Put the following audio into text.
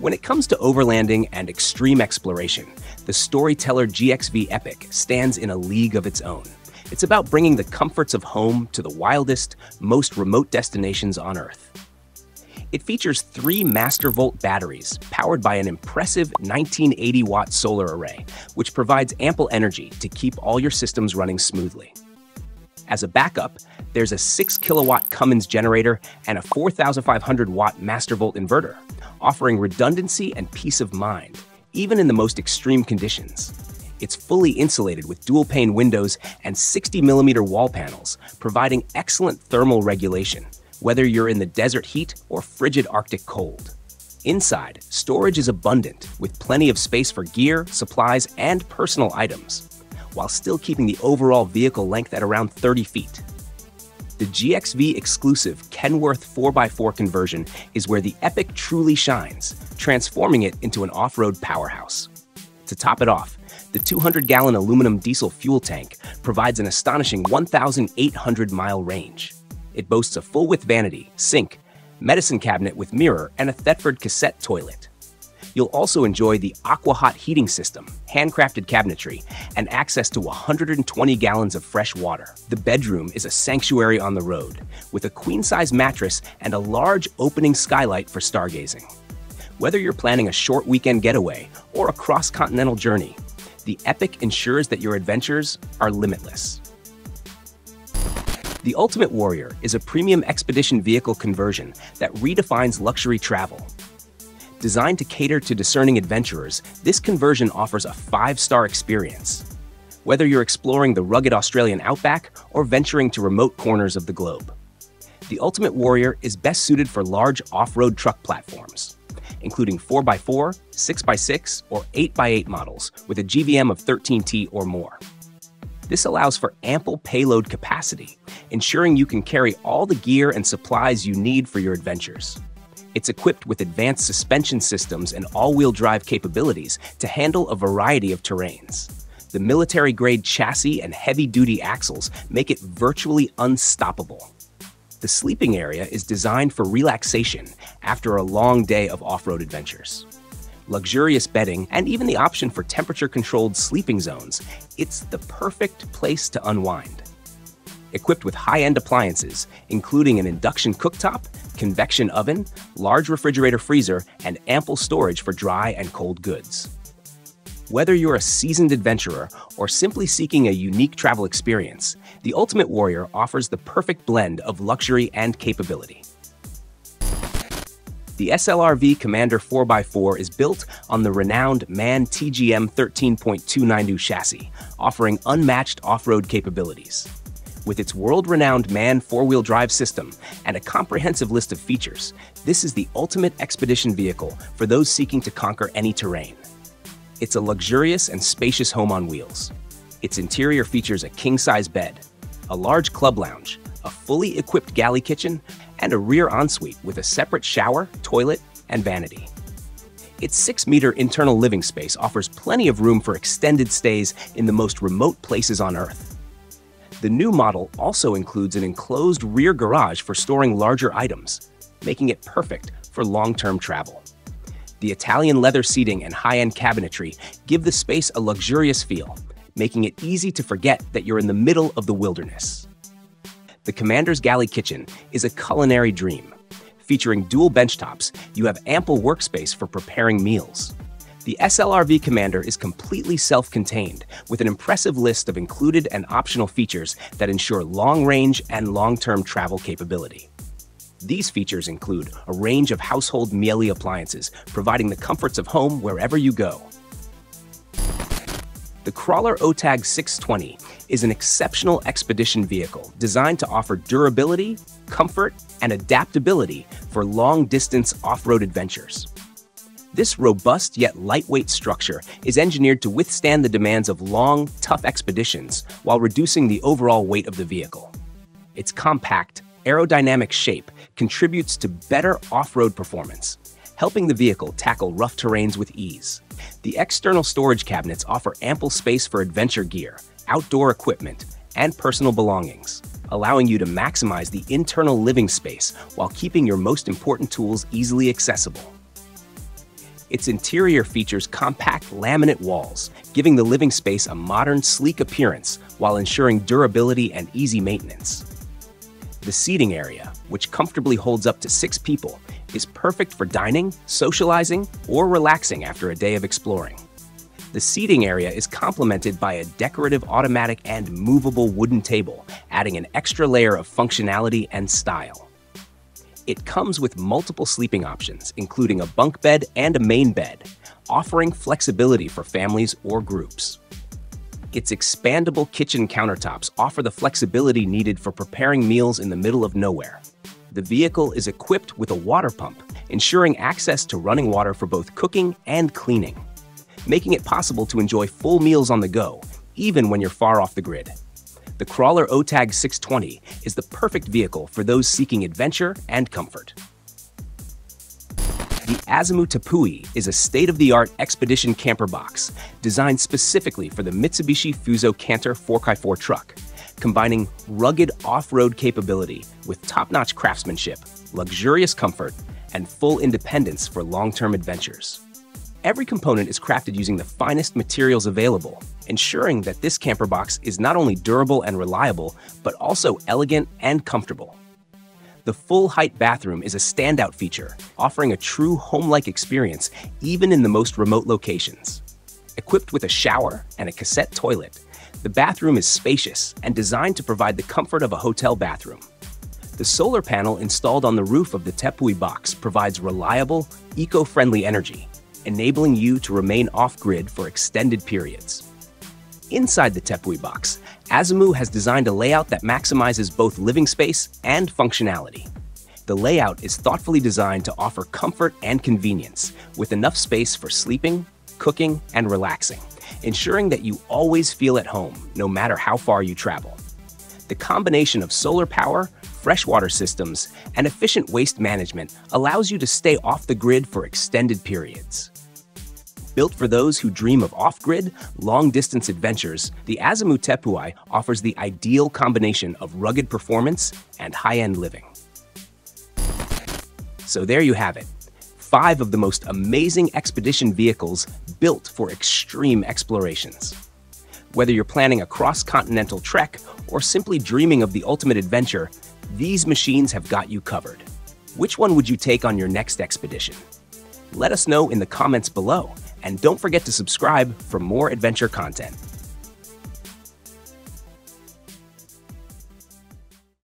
When it comes to overlanding and extreme exploration, the Storyteller GXV Epic stands in a league of its own. It's about bringing the comforts of home to the wildest, most remote destinations on Earth. It features three Mastervolt batteries powered by an impressive 1980 watt solar array, which provides ample energy to keep all your systems running smoothly. As a backup, there's a 6 kilowatt Cummins generator and a 4,500 watt Mastervolt inverter, offering redundancy and peace of mind, even in the most extreme conditions. It's fully insulated with dual pane windows and 60 millimeter wall panels, providing excellent thermal regulation, whether you're in the desert heat or frigid Arctic cold. Inside, storage is abundant, with plenty of space for gear, supplies, and personal items, while still keeping the overall vehicle length at around 30 feet. The GXV exclusive Kenworth 4x4 conversion is where the Epic truly shines, transforming it into an off road powerhouse. To top it off, the 200 gallon aluminum diesel fuel tank provides an astonishing 1,800 mile range. It boasts a full width vanity, sink, medicine cabinet with mirror, and a Thetford cassette toilet. You'll also enjoy the Aqua Hot heating system, handcrafted cabinetry, and access to 120 gallons of fresh water. The bedroom is a sanctuary on the road, with a queen size mattress and a large opening skylight for stargazing. Whether you're planning a short weekend getaway or a cross continental journey, the Epic ensures that your adventures are limitless. The Ultimate Warrior is a premium expedition vehicle conversion that redefines luxury travel. Designed to cater to discerning adventurers, this conversion offers a five star experience. Whether you're exploring the rugged Australian outback or venturing to remote corners of the globe, the Ultimate Warrior is best suited for large off road truck platforms including 4x4, 6x6, or 8x8 models with a GVM of 13T or more. This allows for ample payload capacity, ensuring you can carry all the gear and supplies you need for your adventures. It's equipped with advanced suspension systems and all-wheel drive capabilities to handle a variety of terrains. The military-grade chassis and heavy-duty axles make it virtually unstoppable. The sleeping area is designed for relaxation after a long day of off road adventures. Luxurious bedding, and even the option for temperature controlled sleeping zones, it's the perfect place to unwind. Equipped with high end appliances, including an induction cooktop, convection oven, large refrigerator freezer, and ample storage for dry and cold goods. Whether you're a seasoned adventurer or simply seeking a unique travel experience, the Ultimate Warrior offers the perfect blend of luxury and capability. The SLRV Commander 4x4 is built on the renowned MAN TGM 13.292 chassis, offering unmatched off-road capabilities. With its world-renowned MAN four-wheel drive system and a comprehensive list of features, this is the ultimate expedition vehicle for those seeking to conquer any terrain. It's a luxurious and spacious home on wheels. Its interior features a king-size bed, a large club lounge, a fully equipped galley kitchen, and a rear ensuite with a separate shower, toilet, and vanity. Its 6 meter internal living space offers plenty of room for extended stays in the most remote places on Earth. The new model also includes an enclosed rear garage for storing larger items, making it perfect for long term travel. The Italian leather seating and high-end cabinetry give the space a luxurious feel, making it easy to forget that you're in the middle of the wilderness. The Commander's Galley Kitchen is a culinary dream. Featuring dual benchtops, you have ample workspace for preparing meals. The SLRV Commander is completely self-contained, with an impressive list of included and optional features that ensure long-range and long-term travel capability. These features include a range of household Miele appliances, providing the comforts of home wherever you go. The Crawler OTAG 620 is an exceptional expedition vehicle designed to offer durability, comfort, and adaptability for long-distance off-road adventures. This robust yet lightweight structure is engineered to withstand the demands of long, tough expeditions while reducing the overall weight of the vehicle. Its compact, aerodynamic shape contributes to better off-road performance, helping the vehicle tackle rough terrains with ease. The external storage cabinets offer ample space for adventure gear, outdoor equipment, and personal belongings, allowing you to maximize the internal living space while keeping your most important tools easily accessible. Its interior features compact laminate walls, giving the living space a modern, sleek appearance while ensuring durability and easy maintenance. The seating area, which comfortably holds up to six people, is perfect for dining, socializing, or relaxing after a day of exploring. The seating area is complemented by a decorative automatic and movable wooden table, adding an extra layer of functionality and style. It comes with multiple sleeping options, including a bunk bed and a main bed, offering flexibility for families or groups. Its expandable kitchen countertops offer the flexibility needed for preparing meals in the middle of nowhere. The vehicle is equipped with a water pump, ensuring access to running water for both cooking and cleaning making it possible to enjoy full meals on the go, even when you're far off the grid. The Crawler OTAG 620 is the perfect vehicle for those seeking adventure and comfort. The Azimoo Tepui is a state-of-the-art expedition camper box designed specifically for the Mitsubishi Fuso Canter 4x4 truck, combining rugged off-road capability with top-notch craftsmanship, luxurious comfort, and full independence for long-term adventures. Every component is crafted using the finest materials available, ensuring that this camper box is not only durable and reliable, but also elegant and comfortable. The full height bathroom is a standout feature, offering a true home like experience even in the most remote locations. Equipped with a shower and a cassette toilet, the bathroom is spacious and designed to provide the comfort of a hotel bathroom. The solar panel installed on the roof of the Tepui box provides reliable, eco friendly energy, enabling you to remain off-grid for extended periods. Inside the Tepui box, Azimoo has designed a layout that maximizes both living space and functionality. The layout is thoughtfully designed to offer comfort and convenience, with enough space for sleeping, cooking, and relaxing, ensuring that you always feel at home, no matter how far you travel. The combination of solar power, freshwater systems, and efficient waste management allows you to stay off the grid for extended periods. Built for those who dream of off-grid, long-distance adventures, the Azimoo Tepui offers the ideal combination of rugged performance and high-end living. So there you have it, five of the most amazing expedition vehicles built for extreme explorations. Whether you're planning a cross-continental trek or simply dreaming of the ultimate adventure, these machines have got you covered. Which one would you take on your next expedition? Let us know in the comments below, and don't forget to subscribe for more adventure content.